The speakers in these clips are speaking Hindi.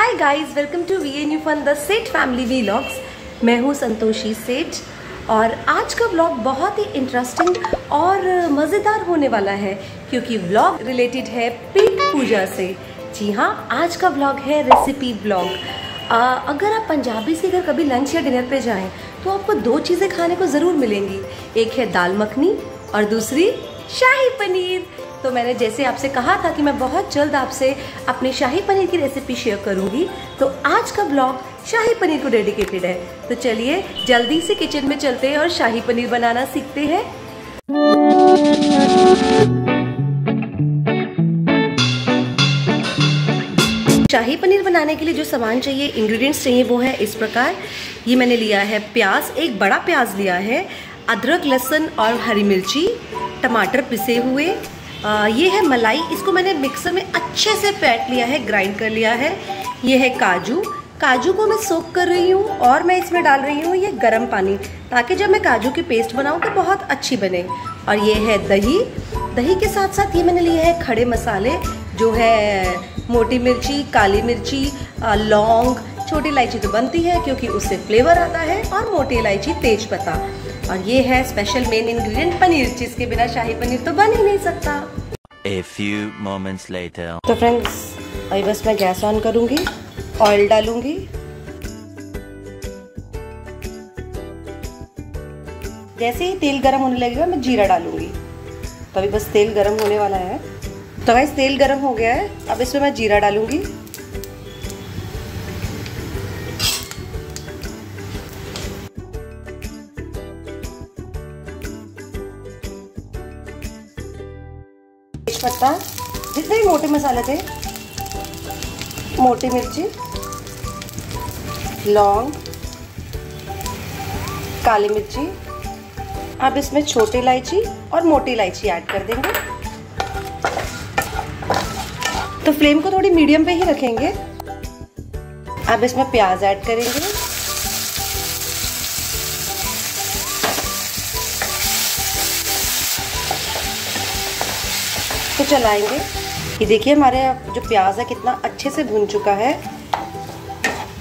Hi guys welcome to V N U fun the Seth family vlogs मैं हूँ संतोषी सेठ और आज का व्लॉग बहुत ही इंटरेस्टिंग और मज़ेदार होने वाला है, क्योंकि व्लॉग रिलेटेड है पेट पूजा से। जी हाँ आज का व्लॉग है रेसिपी ब्लॉग अगर आप पंजाबी से अगर कभी लंच या डिनर पे जाएँ तो आपको दो चीज़ें खाने को ज़रूर मिलेंगी। एक है दाल मखनी और दूसरी शाही पनीर। तो मैंने जैसे आपसे कहा था कि मैं बहुत जल्द आपसे अपनी शाही पनीर की रेसिपी शेयर करूँगी। तो आज का ब्लॉग शाही पनीर को डेडिकेटेड है। तो चलिए, जल्दी से किचन में चलते हैं और शाही पनीर बनाना सीखते हैं। शाही पनीर बनाने के लिए जो सामान चाहिए इंग्रेडिएंट्स चाहिए, वो है इस प्रकार। ये मैंने लिया है प्याज, एक बड़ा प्याज लिया है। अदरक, लहसुन और हरी मिर्ची, टमाटर पिसे हुए। आ, ये है मलाई। इसको मैंने मिक्सर में अच्छे से पैट लिया है ग्राइंड कर लिया है। ये है काजू। काजू को मैं सोक कर रही हूँ और मैं इसमें डाल रही हूँ ये गर्म पानी ताकि जब मैं काजू की पेस्ट बनाऊँ तो बहुत अच्छी बने। और ये है दही। दही के साथ साथ ये मैंने लिए है खड़े मसाले जो है मोटी मिर्ची काली मिर्ची लौंग छोटी इलायची तो बनती है क्योंकि उससे फ्लेवर आता है और मोटी इलायची तेज पत्ता। और ये है स्पेशल मेन इंग्रेडिएंट पनीर। जिसके बिना शाही पनीर तो बन ही नहीं सकता। A few moments later. तो फ्रेंड्स अभी बस मैं गैस ऑन करूँगी ऑयल डालूँगी। जैसे ही तेल गरम होने लगेगा मैं जीरा डालूँगी। तो अभी बस तेल गरम होने वाला है। तो गाइस तेल गरम हो गया है। अब इसमें मैं जीरा डालूँगी। मसाले थे मोटी मिर्ची, लौंग, काली मिर्ची। अब इसमें छोटी इलायची और मोटी इलायची ऐड कर देंगे। तो फ्लेम को थोड़ी मीडियम पे ही रखेंगे। अब इसमें प्याज ऐड करेंगे। तो चलाएँगे। ये देखिए, हमारे जो प्याज है, कितना अच्छे से भुन चुका है।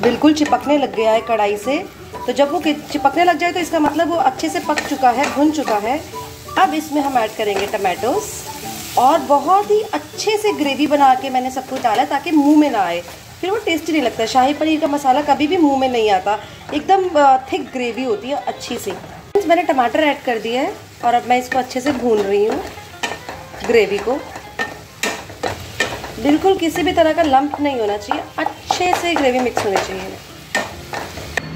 बिल्कुल चिपकने लग गया है कढ़ाई से। तो जब वो चिपकने लग जाए तो इसका मतलब वो अच्छे से पक चुका है, भुन चुका है। अब इसमें हम ऐड करेंगे टमाटोस। और बहुत ही अच्छे से ग्रेवी बना के मैंने सब कुछ डाला ताकि मुँह में ना आए। फिर वो टेस्टी नहीं लगता। शाही पनीर का मसाला कभी भी मुँह में नहीं आता। एकदम थिक ग्रेवी होती है, अच्छी सी। मैंने टमाटर ऐड कर दिया है, और अब मैं इसको अच्छे से भून रही हूँ, ग्रेवी को। बिल्कुल किसी भी तरह का लंप नहीं होना चाहिए। अच्छे से ग्रेवी मिक्स होनी चाहिए।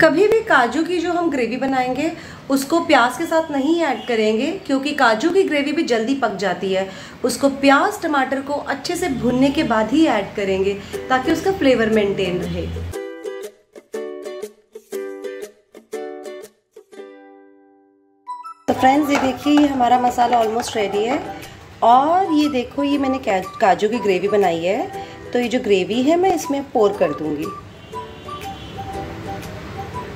कभी भी काजू की जो हम ग्रेवी बनाएँगे, उसको प्याज के साथ नहीं ऐड करेंगे, क्योंकि काजू की ग्रेवी भी जल्दी पक जाती है। उसको प्याज, टमाटर को अच्छे से भुनने के बाद ही ऐड करेंगे, ताकि उसका फ्लेवर मेंटेन रहे। तो फ्रेंड्स ये देखिए हमारा मसाला ऑलमोस्ट रेडी है। और ये देखो, ये मैंने काजू की ग्रेवी बनाई है। तो ये जो ग्रेवी है, मैं इसमें पोर कर दूँगी।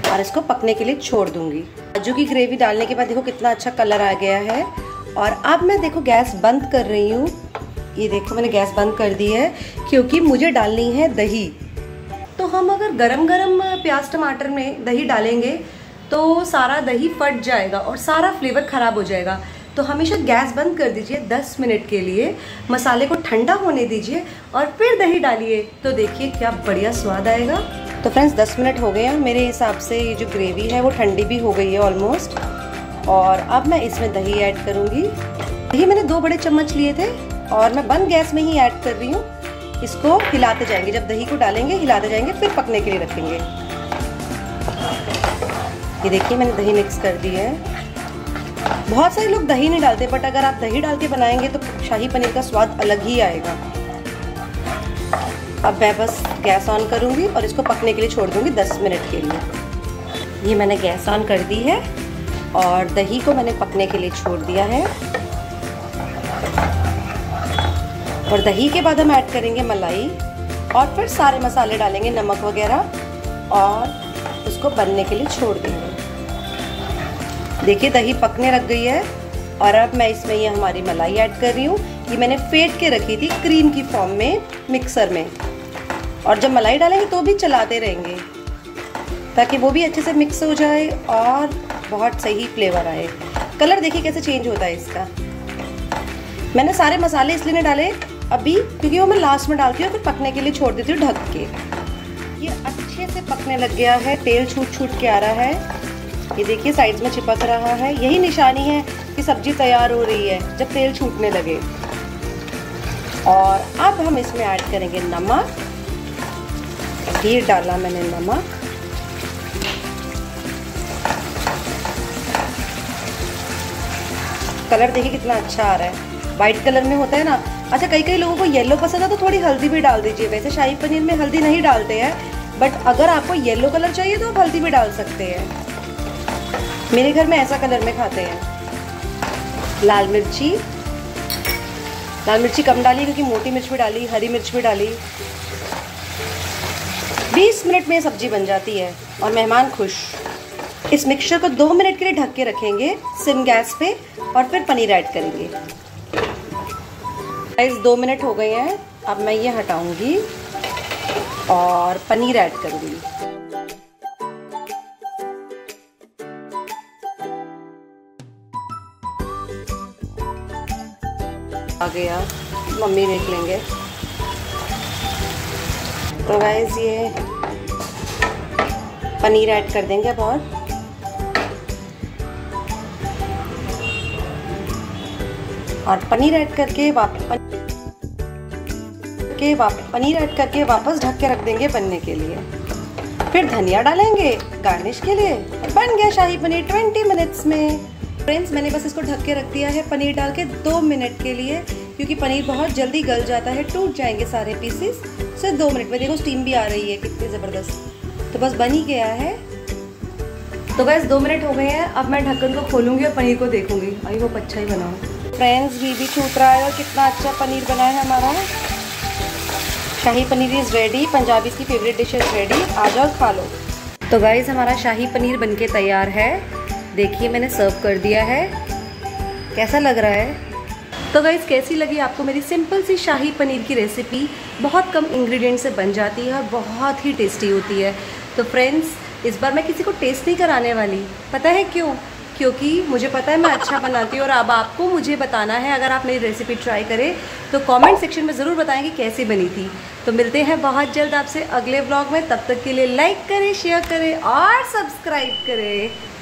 और इसको पकने के लिए छोड़ दूँगी। काजू की ग्रेवी डालने के बाद देखो, कितना अच्छा कलर आ गया है। और अब मैं देखो, गैस बंद कर रही हूँ। ये देखो, मैंने गैस बंद कर दी है, क्योंकि मुझे डालनी है दही। तो हम अगर गरम गरम प्याज टमाटर में दही डालेंगे तो सारा दही फट जाएगा और सारा फ्लेवर ख़राब हो जाएगा। तो हमेशा गैस बंद कर दीजिए 10 मिनट के लिए, मसाले को ठंडा होने दीजिए और फिर दही डालिए। तो देखिए क्या बढ़िया स्वाद आएगा। तो फ्रेंड्स 10 मिनट हो गए हैं। मेरे हिसाब से ये जो ग्रेवी है वो ठंडी भी हो गई है ऑलमोस्ट और अब मैं इसमें दही ऐड करूँगी। दही मैंने दो बड़े चम्मच लिए थे और मैं बंद गैस में ही ऐड कर रही हूँ। इसको हिलाते जाएँगे। जब दही को डालेंगे, हिलाते जाएँगे, फिर पकने के लिए रखेंगे। ये देखिए, मैंने दही मिक्स कर दी है। बहुत सारे लोग दही नहीं डालते बट अगर आप दही डाल के बनाएँगे तो शाही पनीर का स्वाद अलग ही आएगा। अब मैं बस गैस ऑन करूँगी और इसको पकने के लिए छोड़ दूँगी 10 मिनट के लिए। ये मैंने गैस ऑन कर दी है और दही को मैंने पकने के लिए छोड़ दिया है। और दही के बाद हम ऐड करेंगे मलाई और फिर सारे मसाले डालेंगे, नमक वगैरह, और उसको बनने के लिए छोड़ देंगे। देखिए, दही पकने लग गई है। और अब मैं इसमें ये हमारी मलाई ऐड कर रही हूँ। ये मैंने फेट के रखी थी क्रीम की फॉर्म में, मिक्सर में। और जब मलाई डालेंगे तो भी चलाते रहेंगे, ताकि वो भी अच्छे से मिक्स हो जाए और बहुत सही फ्लेवर आए। कलर देखिए कैसे चेंज होता है इसका। मैंने सारे मसाले इसलिए नहीं डाले, अभी क्योंकि वो मैं लास्ट में डालती हूँ, फिर पकने के लिए छोड़ देती हूँ ढक के। ये अच्छे से पकने लग गया है, तेल छूट छूट के आ रहा है। ये देखिए साइड्स में चिपक रहा है। यही निशानी है कि सब्ज़ी तैयार हो रही है, जब तेल छूटने लगे। और अब हम इसमें ऐड करेंगे नमक। ये डाला मैंने नमक। कलर देखिए कितना अच्छा आ रहा है। वाइट कलर में होता है ना। अच्छा कई कई लोगों को येलो पसंद है तो थोड़ी हल्दी भी डाल दीजिए। वैसे शाही पनीर में हल्दी नहीं डालते हैं बट अगर आपको येलो कलर चाहिए तो आप हल्दी भी डाल सकते हैं। मेरे घर में ऐसा कलर में खाते हैं। लाल मिर्ची। लाल मिर्ची कम डाली क्योंकि मोटी मिर्च भी डाली, हरी मिर्च भी डाली। 20 मिनट में सब्ज़ी बन जाती है और मेहमान खुश। इस मिक्सचर को दो मिनट के लिए ढक के रखेंगे, सिम गैस पे और फिर पनीर ऐड करेंगे। गाइस दो मिनट हो गए हैं, अब मैं ये हटाऊँगी और पनीर ऐड करूँगी। आ गया मम्मी देख लेंगे। तो गाइस ये पनीर ऐड कर देंगे अब और। और पनीर ऐड करके वापस के वाप, पनीर ऐड करके वापस ढक के रख देंगे बनने के लिए। फिर धनिया डालेंगे गार्निश के लिए। बन गया शाही पनीर 20 मिनट्स में। फ्रेंड्स मैंने बस इसको ढक के रख दिया है पनीर डाल के दो मिनट के लिए, क्योंकि पनीर बहुत जल्दी गल जाता है, टूट जाएँगे सारे पीसेस सिर्फ़ दो मिनट में, देखो स्टीम भी आ रही है, कितनी ज़बरदस्त। तो बस बन ही गया है। तो बस दो मिनट हो गए हैं, अब मैं ढक्कन को खोलूँगी और पनीर को देखूँगी। आई वो अच्छा ही बना फ्रेंड्स घी भी छूट रहा है और कितना अच्छा पनीर बना है हमारा। शाही पनीर इज़ रेडी पंजाबी की फेवरेट डिश इज़ रेडी आ जाओ, खा लो। तो गाइज़ हमारा शाही पनीर बनके तैयार है। देखिए, मैंने सर्व कर दिया है। कैसा लग रहा है? तो गाइज़ कैसी लगी आपको मेरी सिंपल सी शाही पनीर की रेसिपी बहुत कम इंग्रेडिएंट से बन जाती है और बहुत ही टेस्टी होती है। तो फ्रेंड्स इस बार मैं किसी को टेस्ट नहीं कराने वाली। पता है क्यों? क्योंकि मुझे पता है मैं अच्छा बनाती हूँ और अब आपको मुझे बताना है, अगर आप मेरी रेसिपी ट्राई करें तो कमेंट सेक्शन में ज़रूर बताएँ कि कैसी बनी थी। तो मिलते हैं बहुत जल्द आपसे अगले ब्लॉग में। तब तक के लिए लाइक करें शेयर करें और सब्सक्राइब करें।